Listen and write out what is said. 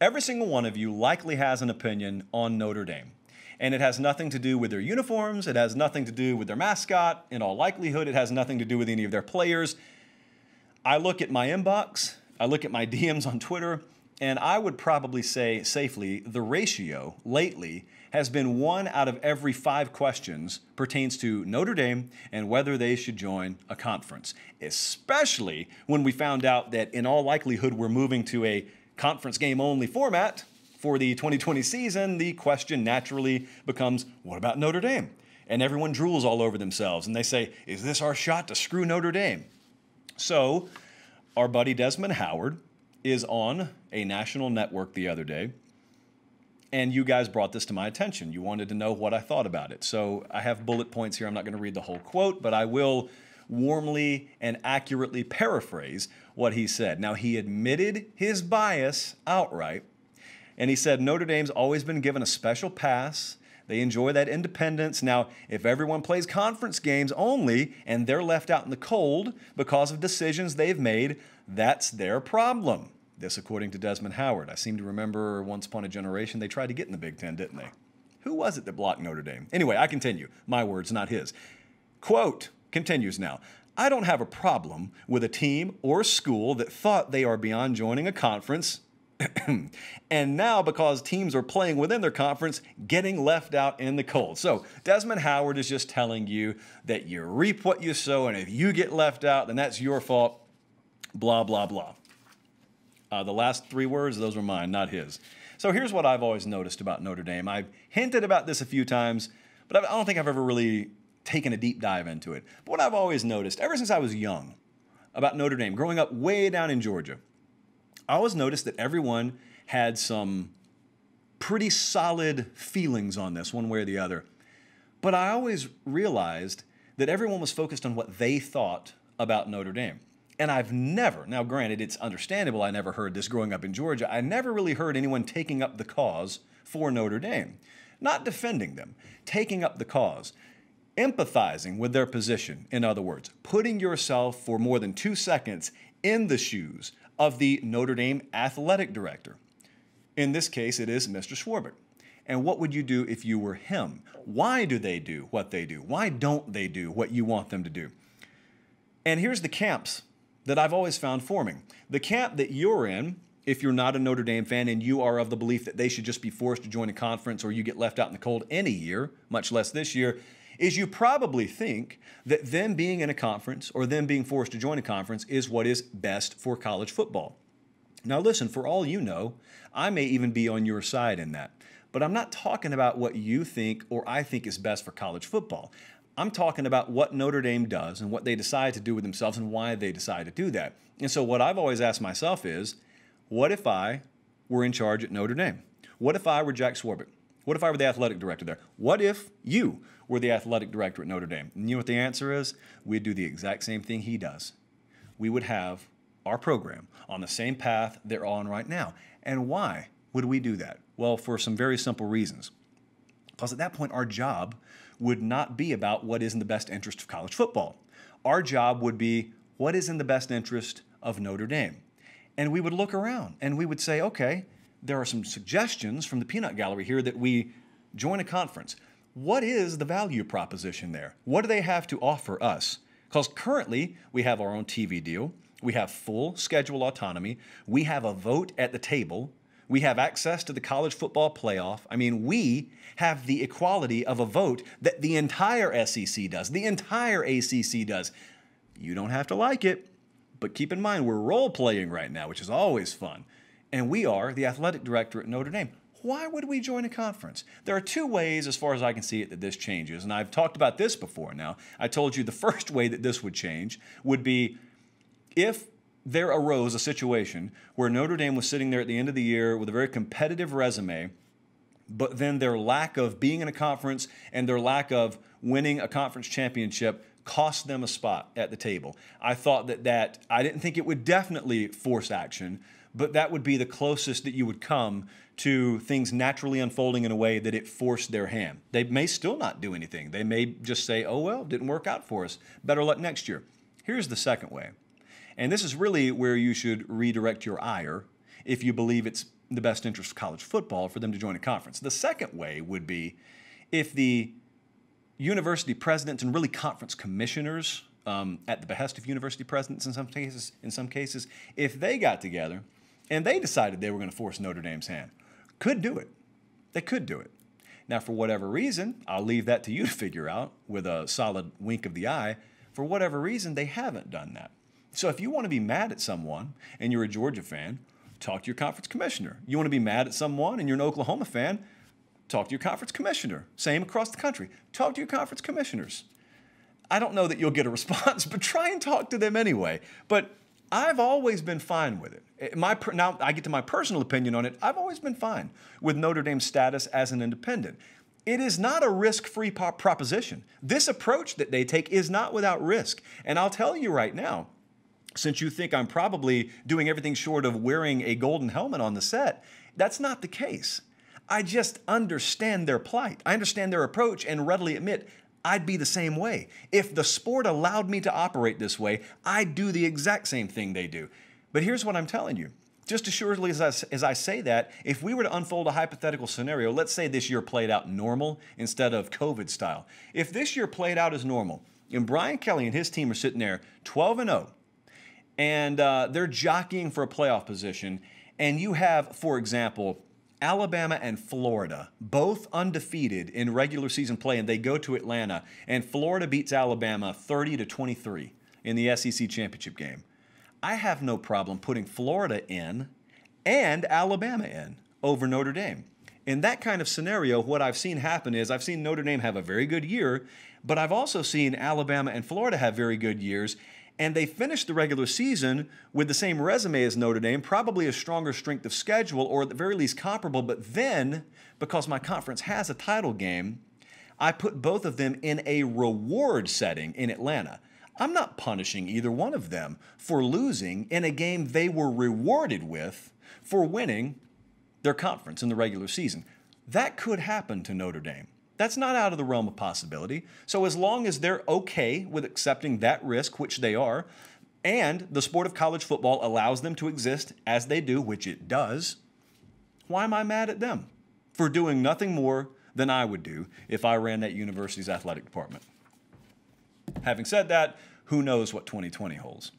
Every single one of you likely has an opinion on Notre Dame. And it has nothing to do with their uniforms, it has nothing to do with their mascot. In all likelihood, it has nothing to do with any of their players. I look at my inbox, I look at my DMs on Twitter, and I would probably say safely the ratio lately has been one out of every five questions pertains to Notre Dame and whether they should join a conference, especially when we found out that in all likelihood we're moving to a conference game only format for the 2020 season, the question naturally becomes what about Notre Dame? And everyone drools all over themselves and they say, is this our shot to screw Notre Dame? So, our buddy Desmond Howard is on a national network the other day, and you guys brought this to my attention. You wanted to know what I thought about it. So, I have bullet points here. I'm not going to read the whole quote, but I will warmly and accurately paraphrase what he said. Now, he admitted his bias outright, and he said Notre Dame's always been given a special pass. They enjoy that independence. Now, if everyone plays conference games only and they're left out in the cold because of decisions they've made, that's their problem. This, according to Desmond Howard. I seem to remember once upon a generation they tried to get in the Big Ten, didn't they? Who was it that blocked Notre Dame? Anyway, I continue. My words, not his. Quote continues now. I don't have a problem with a team or school that thought they are beyond joining a conference and now, because teams are playing within their conference, getting left out in the cold. So, Desmond Howard is just telling you that you reap what you sow, and if you get left out, then that's your fault. Blah, blah, blah. Uh, the last three words, those were mine, not his. So, here's what I've always noticed about Notre Dame. I've hinted about this a few times, but I don't think I've ever really taken a deep dive into it. But what I've always noticed, ever since I was young, about Notre Dame, growing up way down in Georgia, I always noticed that everyone had some pretty solid feelings on this, one way or the other. But I always realized that everyone was focused on what they thought about Notre Dame. And I've never, now granted, it's understandable, I never heard this growing up in Georgia, I never really heard anyone taking up the cause for Notre Dame. Not defending them, taking up the cause, empathizing with their position, in other words, putting yourself for more than two seconds in the shoes of the Notre Dame athletic director. In this case, it is Mr. Swarbrick. And what would you do if you were him? Why do they do what they do? Why don't they do what you want them to do? And here's the camps that I've always found forming. The camp that you're in, if you're not a Notre Dame fan and you are of the belief that they should just be forced to join a conference or you get left out in the cold any year, much less this year, is you probably think that them being in a conference or them being forced to join a conference is what is best for college football. Now, listen, for all you know, I may even be on your side in that. But I'm not talking about what you think or I think is best for college football. I'm talking about what Notre Dame does and what they decide to do with themselves and why they decide to do that. And so, what I've always asked myself is what if I were in charge at Notre Dame? What if I were Jack Swarbrick? What if I were the athletic director there? What if you were the athletic director at Notre Dame? And you know what the answer is? We'd do the exact same thing he does. We would have our program on the same path they're on right now. And why would we do that? Well, for some very simple reasons. Because at that point, our job would not be about what is in the best interest of college football. Our job would be what is in the best interest of Notre Dame. And we would look around and we would say, okay, there are some suggestions from the peanut gallery here that we join a conference. What is the value proposition there? What do they have to offer us? Because currently we have our own TV deal, we have full schedule autonomy, we have a vote at the table, we have access to the college football playoff. I mean, we have the equality of a vote that the entire SEC does, the entire ACC does. You don't have to like it, but keep in mind we're role playing right now, which is always fun and we are the athletic director at Notre Dame. Why would we join a conference? There are two ways, as far as I can see it, that this changes. And I've talked about this before now. I told you the first way that this would change would be if there arose a situation where Notre Dame was sitting there at the end of the year with a very competitive resume, but then their lack of being in a conference and their lack of winning a conference championship cost them a spot at the table. I thought that that I didn't think it would definitely force action, but that would be the closest that you would come to things naturally unfolding in a way that it forced their hand. They may still not do anything. They may just say, oh, well, didn't work out for us. Better luck next year. Here's the second way. And this is really where you should redirect your ire if you believe it's the best interest of college football for them to join a conference. The second way would be if the university presidents and really conference commissioners, um, at the behest of university presidents in some cases, in some cases, if they got together and they decided they were going to force Notre Dame's hand, could do it. They could do it. Now, for whatever reason, I'll leave that to you to figure out with a solid wink of the eye. For whatever reason, they haven't done that. So if you want to be mad at someone and you're a Georgia fan, talk to your conference commissioner. You want to be mad at someone and you're an Oklahoma fan, talk to your conference commissioner. Same across the country. Talk to your conference commissioners. I don't know that you'll get a response, but try and talk to them anyway. But I've always been fine with it. My now I get to my personal opinion on it. I've always been fine with Notre Dame's status as an independent. It is not a risk-free proposition. This approach that they take is not without risk. And I'll tell you right now, since you think I'm probably doing everything short of wearing a golden helmet on the set, that's not the case. I just understand their plight. I understand their approach and readily admit I'd be the same way. If the sport allowed me to operate this way, I'd do the exact same thing they do. But here's what I'm telling you. Just assuredly as I, as I say that, if we were to unfold a hypothetical scenario, let's say this year played out normal instead of COVID style. If this year played out as normal, and Brian Kelly and his team are sitting there 12 and 0, and uh, they're jockeying for a playoff position, and you have, for example, Alabama and Florida, both undefeated in regular season play, and they go to Atlanta, and Florida beats Alabama 30 to 23 in the SEC championship game. I have no problem putting Florida in and Alabama in over Notre Dame. In that kind of scenario, what I've seen happen is I've seen Notre Dame have a very good year, but I've also seen Alabama and Florida have very good years, and they finished the regular season with the same resume as Notre Dame, probably a stronger strength of schedule, or at the very least comparable. But then, because my conference has a title game, I put both of them in a reward setting in Atlanta. I'm not punishing either one of them for losing in a game they were rewarded with for winning their conference in the regular season. That could happen to Notre Dame. That's not out of the realm of possibility. So, as long as they're okay with accepting that risk, which they are, and the sport of college football allows them to exist as they do, which it does, why am I mad at them for doing nothing more than I would do if I ran that university's athletic department? Having said that, who knows what 2020 holds?